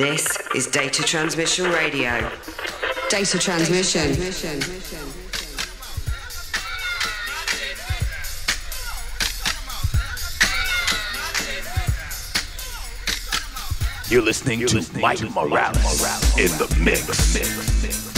This is Data Transmission Radio. Data transmission. You're listening to Mike Morales in the mix.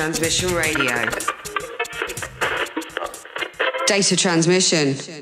Transmission Radio. Data transmission.